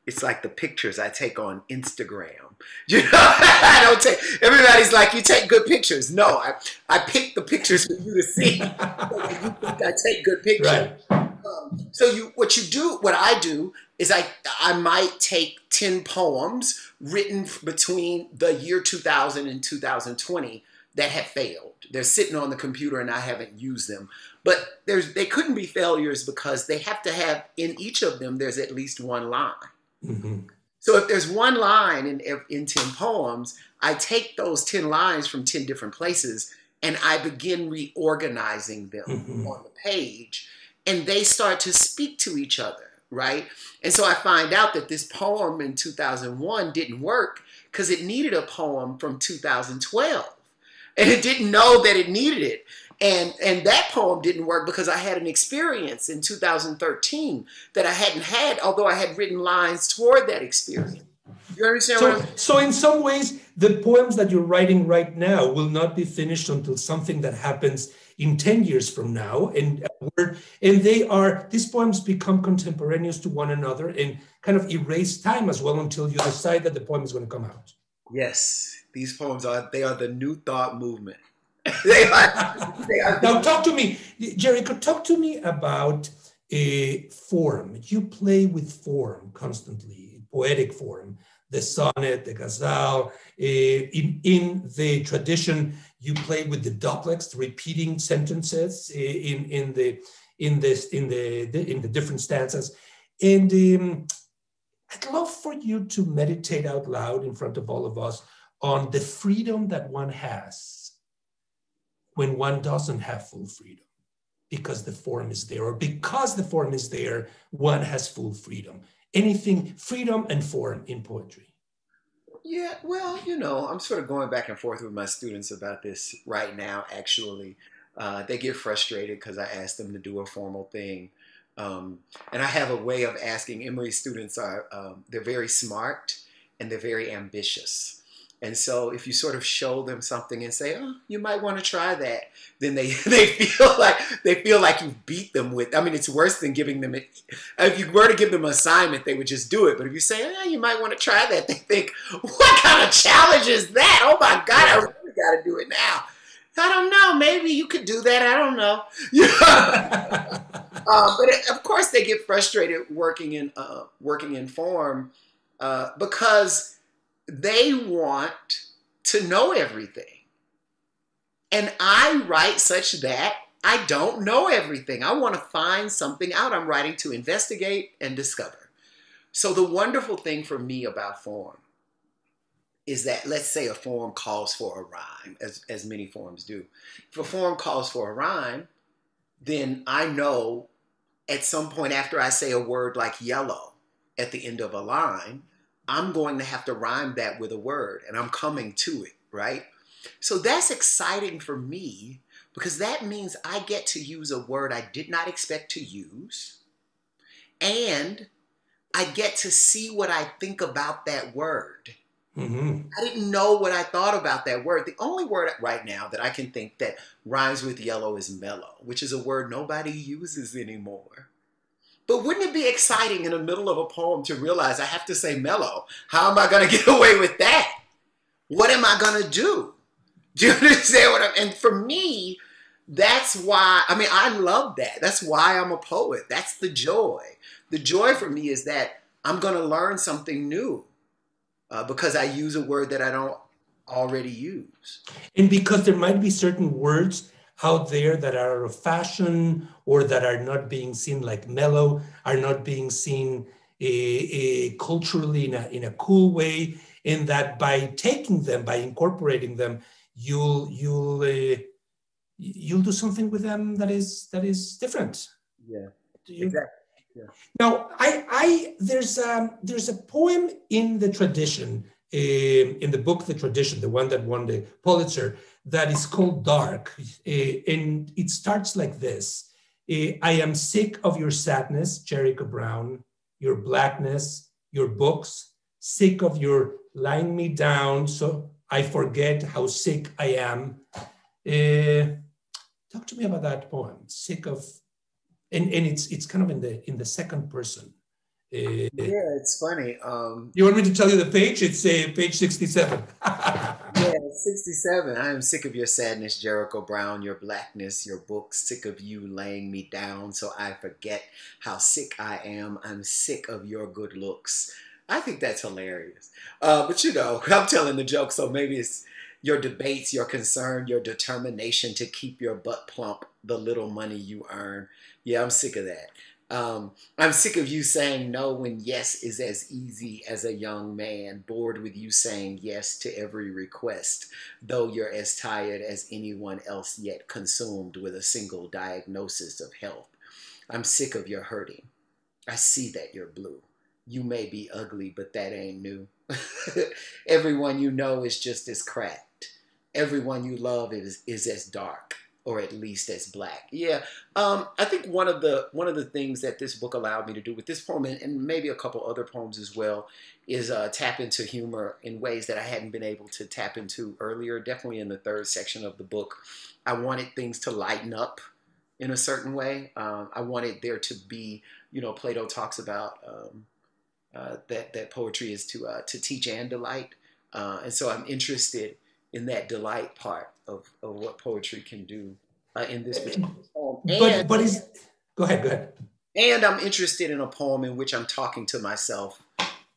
It's like the pictures I take on Instagram. You know, I don't take. Everybody's like, you take good pictures. No, I, I pick the pictures for you to see. you think I take good pictures. Right. Um, so you, what you do, what I do is I, I might take ten poems written between the year 2000 and 2020 that have failed. They're sitting on the computer and I haven't used them. But there's they couldn't be failures because they have to have in each of them there's at least one line. Mm-hmm. So if there's one line in in 10 poems, I take those 10 lines from 10 different places and I begin reorganizing them mm-hmm. on the page and they start to speak to each other, right? And so I find out that this poem in 2001 didn't work because it needed a poem from 2012 and it didn't know that it needed it. And, and that poem didn't work because I had an experience in 2013 that I hadn't had, although I had written lines toward that experience. You understand so, so in some ways, the poems that you're writing right now will not be finished until something that happens in 10 years from now. And, uh, and they are, these poems become contemporaneous to one another and kind of erase time as well until you decide that the poem is going to come out. Yes, these poems are, they are the new thought movement. They are, they are now talk to me, Jericho, talk to me about a form. You play with form constantly, poetic form the sonnet, the ghazal. Uh, in, in the tradition, you play with the duplex, repeating sentences uh, in, in the in this in the, the, in the different stanzas. And um, I'd love for you to meditate out loud in front of all of us on the freedom that one has when one doesn't have full freedom because the form is there or because the form is there one has full freedom anything, freedom and form in poetry? Yeah, well, you know, I'm sort of going back and forth with my students about this right now, actually. Uh, they get frustrated because I ask them to do a formal thing. Um, and I have a way of asking. Emory students are, um, they're very smart and they're very ambitious. And so if you sort of show them something and say, "Oh, you might want to try that," then they they feel like they feel like you beat them with. I mean, it's worse than giving them. A, if you were to give them an assignment, they would just do it. But if you say, "Oh, you might want to try that," they think, "What kind of challenge is that? Oh my God, I really got to do it now." I don't know. Maybe you could do that. I don't know. uh, but it, of course, they get frustrated working in uh, working in form uh, because they want to know everything. And I write such that I don't know everything. I want to find something out. I'm writing to investigate and discover. So, the wonderful thing for me about form is that let's say a form calls for a rhyme, as, as many forms do. If a form calls for a rhyme, then I know at some point after I say a word like yellow at the end of a line, I'm going to have to rhyme that with a word and I'm coming to it, right? So that's exciting for me because that means I get to use a word I did not expect to use and I get to see what I think about that word. Mm-hmm. I didn't know what I thought about that word. The only word right now that I can think that rhymes with yellow is mellow, which is a word nobody uses anymore. But wouldn't it be exciting in the middle of a poem to realize I have to say mellow? How am I going to get away with that? What am I going to do? Do you understand what I'm? And for me, that's why. I mean, I love that. That's why I'm a poet. That's the joy. The joy for me is that I'm going to learn something new uh, because I use a word that I don't already use. And because there might be certain words out there that are out of fashion or that are not being seen like mellow, are not being seen a, eh, a eh, culturally in a, in a cool way, in that by taking them, by incorporating them, you'll you'll uh, you'll do something with them that is that is different. Yeah, you, exactly. Yeah. Now, I, I there's um, there's a poem in the tradition, uh, in the book The Tradition, the one that won the Pulitzer, that is called Dark. Uh, and it starts like this uh, I am sick of your sadness, Jericho Brown, your blackness, your books, sick of your lying me down so I forget how sick I am. Uh, talk to me about that poem, sick of, and, and it's it's kind of in the in the second person. Uh, yeah, it's funny. Um, you want me to tell you the page? It's uh, page 67. yeah, 67. I am sick of your sadness, Jericho Brown, your blackness, your book. Sick of you laying me down so I forget how sick I am. I'm sick of your good looks. I think that's hilarious. Uh, but you know, I'm telling the joke, so maybe it's your debates, your concern, your determination to keep your butt plump, the little money you earn. Yeah, I'm sick of that. Um, I'm sick of you saying no when yes is as easy as a young man, bored with you saying yes to every request, though you're as tired as anyone else yet consumed with a single diagnosis of health. I'm sick of your hurting. I see that you're blue. You may be ugly, but that ain't new. Everyone you know is just as cracked. Everyone you love is, is as dark or at least as black. Yeah, um, I think one of the one of the things that this book allowed me to do with this poem and, and maybe a couple other poems as well is uh, tap into humor in ways that I hadn't been able to tap into earlier. Definitely in the third section of the book, I wanted things to lighten up in a certain way. Um, I wanted there to be, you know, Plato talks about um, uh, that that poetry is to uh, to teach and delight, uh, and so I'm interested in that delight part of, of what poetry can do uh, in this particular poem. And, but but is go ahead, go ahead. And I'm interested in a poem in which I'm talking to myself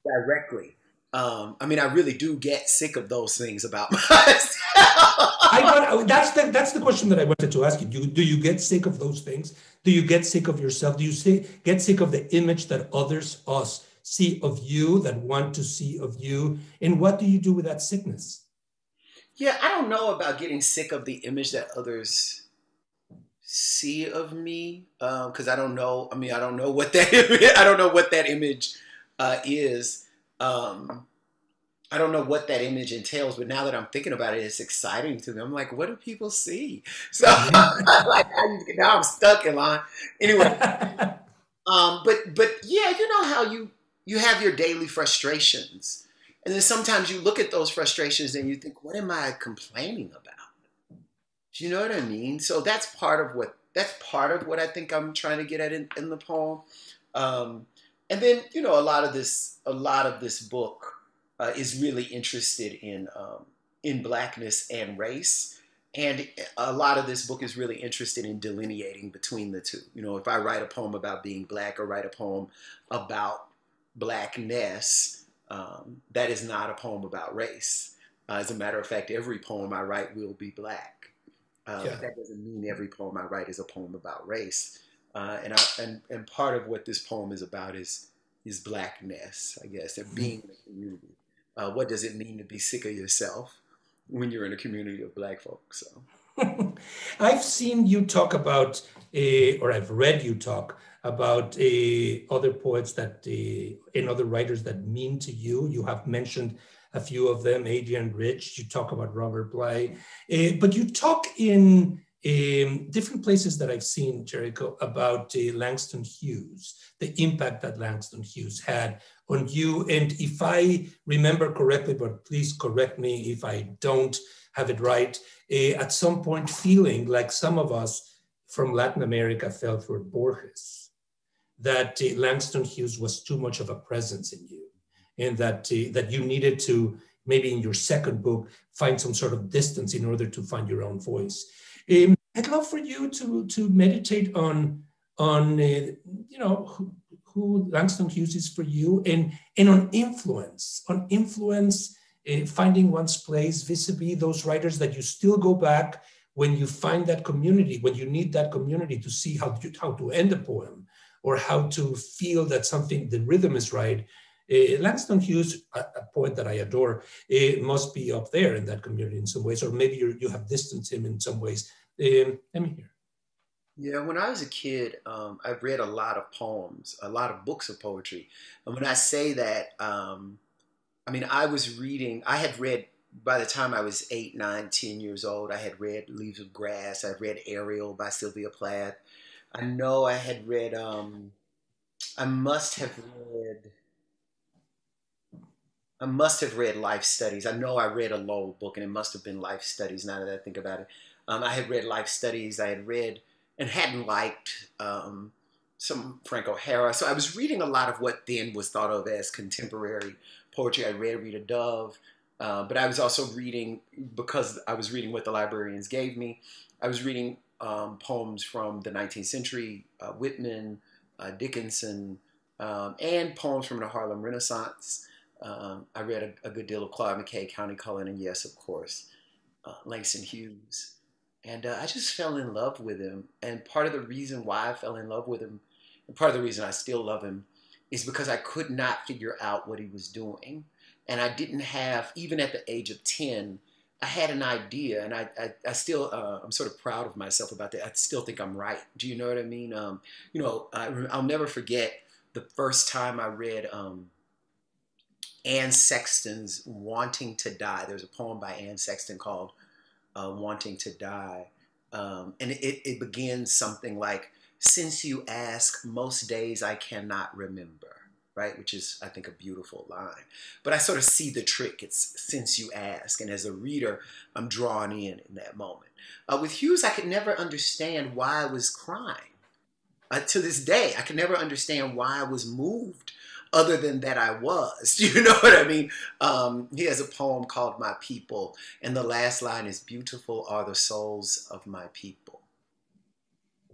directly. Um, I mean, I really do get sick of those things about myself. I, that's the that's the question that I wanted to ask you. Do, do you get sick of those things? Do you get sick of yourself? Do you see, get sick of the image that others us see of you, that want to see of you? And what do you do with that sickness? Yeah, I don't know about getting sick of the image that others see of me because um, I don't know. I mean, I don't know what that I don't know what that image uh, is. Um, I don't know what that image entails, but now that I'm thinking about it, it's exciting to me. I'm like, what do people see? So like, now I'm stuck in line. Anyway, um, but but yeah, you know how you you have your daily frustrations and then sometimes you look at those frustrations and you think, what am I complaining about? Do you know what I mean? So that's part of what that's part of what I think I'm trying to get at in, in the poem. Um, and then you know a lot of this a lot of this book uh, is really interested in um, in blackness and race. And a lot of this book is really interested in delineating between the two. You know, if I write a poem about being black or write a poem about blackness, um, that is not a poem about race. Uh, as a matter of fact, every poem I write will be black. Uh, yeah. That doesn't mean every poem I write is a poem about race. Uh, and, I, and and part of what this poem is about is is blackness, I guess, and being in a community. Uh, what does it mean to be sick of yourself when you're in a community of black folks? So. I've seen you talk about, uh, or I've read you talk about other poets that and other writers that mean to you. You have mentioned a few of them, Adrienne Rich. You talk about Robert Bly, uh, but you talk in um, different places that I've seen, Jericho, about uh, Langston Hughes, the impact that Langston Hughes had on you. And if I remember correctly, but please correct me if I don't have it right, uh, at some point feeling like some of us from Latin America felt for Borges that uh, Langston Hughes was too much of a presence in you, and that uh, that you needed to maybe in your second book find some sort of distance in order to find your own voice. Um, I'd love for you to to meditate on on uh, you know who, who, Langston Hughes is for you, and and on influence, on influence, uh, finding one's place vis-a-vis those writers that you still go back when you find that community, when you need that community to see how to, how to end a poem, or how to feel that something, the rhythm is right. Uh, Langston Hughes, a, a, poet that I adore, uh, must be up there in that community in some ways, or maybe you have distanced him in some ways. Um, let me hear. Yeah, when I was a kid, um, I read a lot of poems, a lot of books of poetry. And when I say that, um, I mean, I was reading, I had read, by the time I was eight, nine, ten years old, I had read Leaves of Grass, I read Ariel by Sylvia Plath. I know I had read. Um, I must have read. I must have read Life Studies. I know I read a Lowell book, and it must have been Life Studies. Now that I think about it, um, I had read Life Studies. I had read and hadn't liked um, some Frank O'Hara. So I was reading a lot of what then was thought of as contemporary poetry. I read Rita Dove. Uh, but I was also reading because I was reading what the librarians gave me. I was reading um, poems from the 19th century, uh, Whitman, uh, Dickinson, um, and poems from the Harlem Renaissance. Um, I read a, a, good deal of Claude McKay, Countee Cullen, and yes, of course, uh, Langston Hughes. And uh, I just fell in love with him. And part of the reason why I fell in love with him, and part of the reason I still love him, is because I could not figure out what he was doing. And I didn't have, even at the age of 10, I had an idea, and I, I, I still, uh, I'm sort of proud of myself about that. I still think I'm right. Do you know what I mean? Um, you know, I, will never forget the first time I read um, Anne Sexton's "Wanting to Die." There's a poem by Anne Sexton called uh, "Wanting to Die," um, and it, it begins something like, "Since you ask, most days I cannot remember." Right? Which is, I think, a beautiful line. But I sort of see the trick. It's since you ask. And as a reader, I'm drawn in in that moment. Uh, with Hughes, I could never understand why I was crying. Uh, to this day, I could never understand why I was moved other than that I was. You know what I mean? Um, he has a poem called My People, and the last line is Beautiful are the souls of my people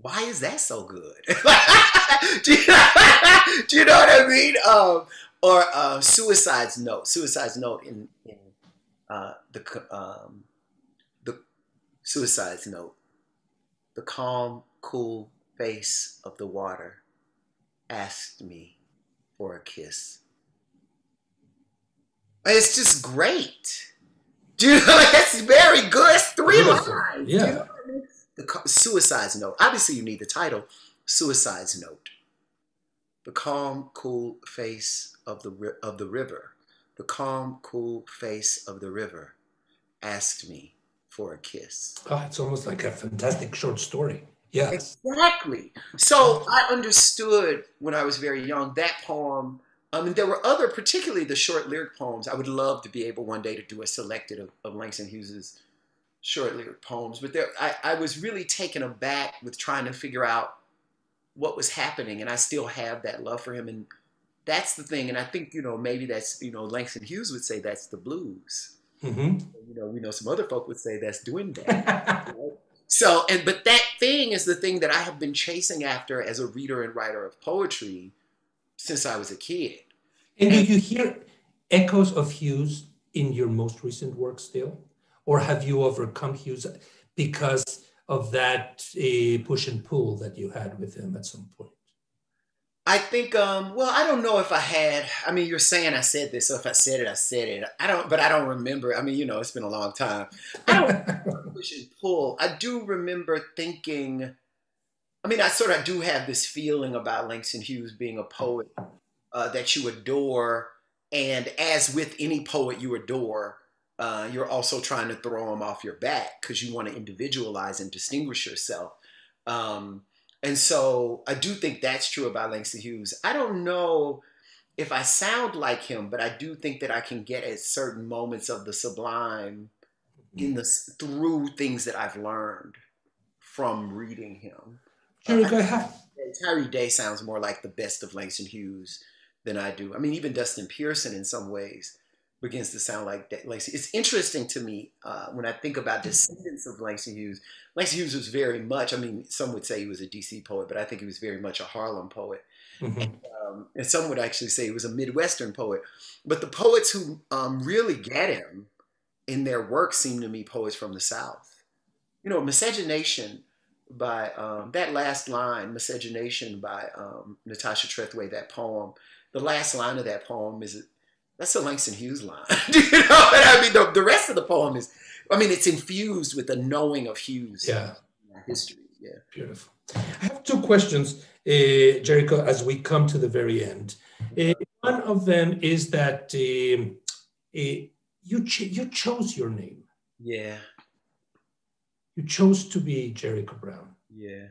why is that so good? do, you, do, you, know what I mean? Um, or uh, Suicide's Note. Suicide's Note in, in uh, the um, the Suicide's Note. The calm, cool face of the water asked me for a kiss. It's just great. Do you know? It's very good. It's three lines. Yeah. You know the Suicide's Note. Obviously, you need the title, Suicide's Note. The calm, cool face of the of the river, the calm, cool face of the river, asked me for a kiss. Oh, it's almost like a fantastic short story. Yeah, exactly. So I understood when I was very young that poem. Um, I mean, there were other, particularly the short lyric poems. I would love to be able one day to do a selected of, of Langston Hughes's short lyric poems, but there, I, I was really taken aback with trying to figure out what was happening, and I still have that love for him, and that's the thing. And I think you know maybe that's you know Langston Hughes would say that's the blues. Mm-hmm. You know, we know some other folk would say that's doing that. So, and but that thing is the thing that I have been chasing after as a reader and writer of poetry since I was a kid. And, and do you hear echoes of Hughes in your most recent work still? Or have you overcome Hughes because of that uh, push and pull that you had with him at some point? I think, um, well, I don't know if I had. I mean, you're saying I said this, so if I said it, I said it. I don't, but I don't remember. I mean, you know, it's been a long time. I don't push and pull. I do remember thinking. I mean, I sort of do have this feeling about Langston Hughes being a poet uh, that you adore, and as with any poet you adore, uh, you're also trying to throw them off your back because you want to individualize and distinguish yourself. Um, and so I do think that's true about Langston Hughes. I don't know if I sound like him, but I do think that I can get at certain moments of the sublime in the through things that I've learned from reading him. Jerry, ahead. Tyree Daye sounds more like the best of Langston Hughes than I do. I mean, even Dustin Pearson in some ways begins to sound like that. Langston. It's interesting to me uh, when I think about descendants of Langston Hughes. Langston Hughes was very much, I mean, some would say he was a DC poet, but I think he was very much a Harlem poet. Mm-hmm. And, um, and, some would actually say he was a Midwestern poet. But the poets who um, really get him in their work seem to me poets from the South. You know, Miscegenation by um, that last line, Miscegenation by um, Natasha Trethewey, that poem, the last line of that poem is that's a Langston Hughes line. Do you know what I mean? The, the rest of the poem is, I mean, it's infused with the knowing of Hughes. Yeah. History. Yeah. Beautiful. I have two questions, uh, Jericho, as we come to the very end. Uh, one of them is that um, uh, you ch- you chose your name. Yeah. You chose to be Jericho Brown. Yeah.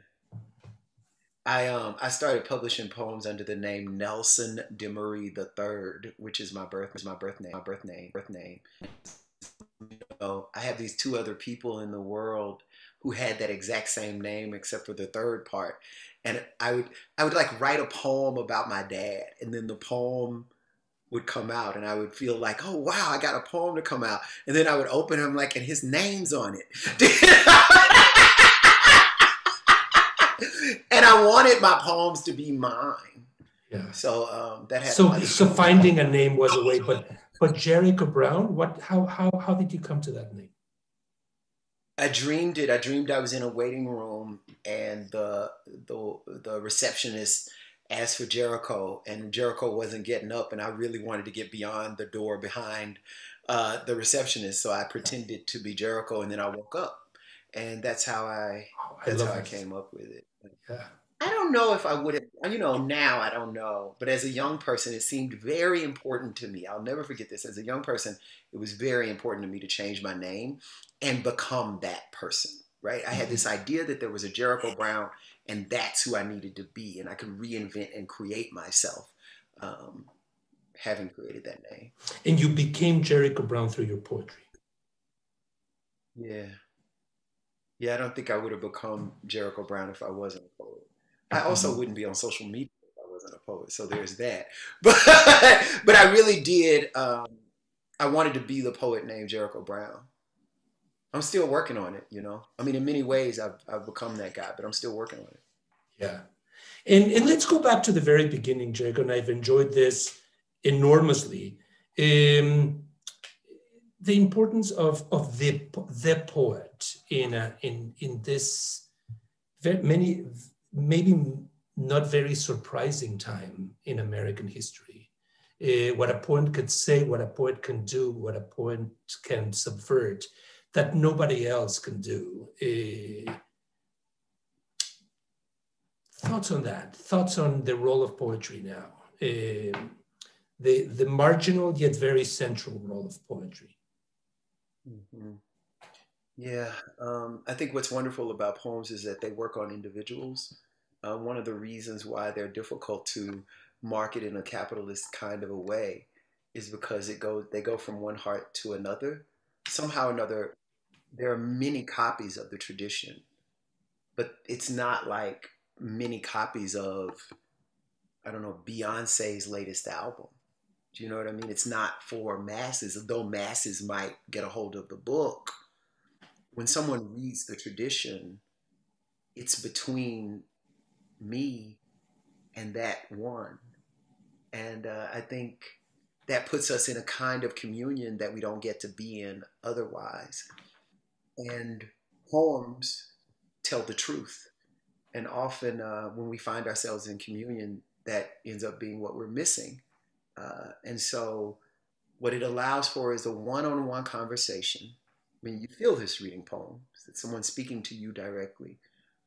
I um I started publishing poems under the name Nelson Demery the Third, which is my birth is my birth name, my birth name, birth name. So I have these two other people in the world who had that exact same name except for the third part. And I would I would like write a poem about my dad, and then the poem would come out and I would feel like, oh wow, I got a poem to come out. And then I would open him like and his name's on it. and I wanted my poems to be mine. Yeah. So um, that had so so finding a name was a way, but but Jericho Brown, what how how how did you come to that name? I dreamed it. I dreamed I was in a waiting room and the the the receptionist asked for Jericho, and Jericho wasn't getting up, and I really wanted to get beyond the door behind uh, the receptionist, so I pretended to be Jericho, and then I woke up, and that's how I oh, that's how I came up with it. Yeah. I don't know if I would have, you know, now I don't know, but as a young person, it seemed very important to me. I'll never forget this. As a young person, it was very important to me to change my name and become that person, right? I had this mm-hmm. idea that there was a Jericho Brown and that's who I needed to be, and I could reinvent and create myself, um, having created that name. And you became Jericho Brown through your poetry. Yeah, yeah. I don't think I would have become Jericho Brown if I wasn't a poet. I also mm-hmm. wouldn't be on social media if I wasn't a poet. So there's that. But but I really did. Um, I wanted to be the poet named Jericho Brown. I'm still working on it, you know. I mean, in many ways, I've I've become that guy, but I'm still working on it. Yeah, and and let's go back to the very beginning, Jericho. And I've enjoyed this enormously. Um, the importance of of the the poet in a, in in this many maybe not very surprising time in American history. Uh, what a poet could say, what a poet can do, what a poet can subvert that nobody else can do. Uh, thoughts on that? Thoughts on the role of poetry now? Uh, the, the marginal yet very central role of poetry. Mm-hmm. Yeah, um, I think what's wonderful about poems is that they work on individuals. Uh, one of the reasons why they're difficult to market in a capitalist kind of a way is because it goes they go from one heart to another. Somehow or another, there are many copies of the tradition, but it's not like many copies of, I don't know, Beyonce's latest album. Do you know what I mean? It's not for masses, though masses might get a hold of the book. When someone reads the tradition, it's between me and that one. And uh, I think that puts us in a kind of communion that we don't get to be in otherwise. And poems tell the truth. And often uh, when we find ourselves in communion, that ends up being what we're missing. Uh, and so, what it allows for is a one on one conversation. Mean, you feel this reading poems, that someone's speaking to you directly,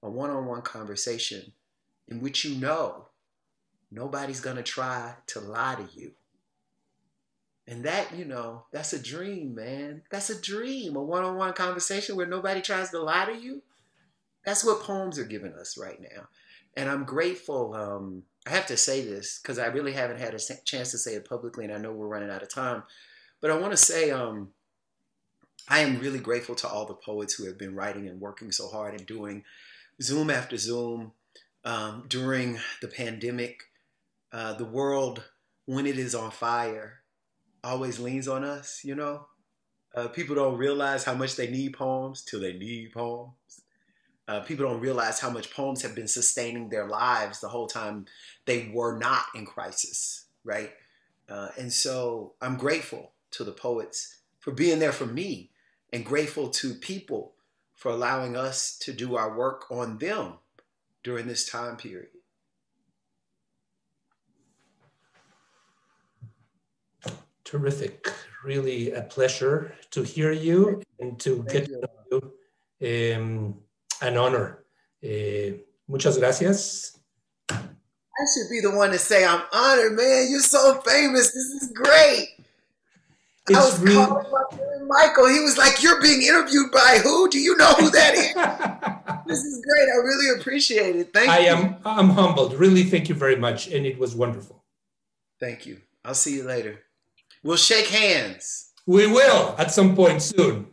a one on one conversation in which you know nobody's going to try to lie to you. And that, you know, that's a dream, man. That's a dream. A one on one conversation where nobody tries to lie to you. That's what poems are giving us right now. And I'm grateful. Um, I have to say this because I really haven't had a chance to say it publicly, and I know we're running out of time. But I want to say um, I am really grateful to all the poets who have been writing and working so hard and doing Zoom after Zoom um, during the pandemic. Uh, the world, when it is on fire, always leans on us, you know? Uh, people don't realize how much they need poems till they need poems. Uh, people don't realize how much poems have been sustaining their lives the whole time they were not in crisis, right? Uh, and so I'm grateful to the poets for being there for me and grateful to people for allowing us to do our work on them during this time period. Terrific. Really a pleasure to hear you and to Thank get you. to know you. Um, an honor. Uh, muchas gracias. I should be the one to say I'm honored, man. You're so famous. This is great. It's I was really... calling my friend Michael. He was like, "You're being interviewed by who? Do you know who that is?" this is great. I really appreciate it. Thank I you. I am. I'm humbled. Really, thank you very much, and it was wonderful. Thank you. I'll see you later. We'll shake hands. We will at some point soon.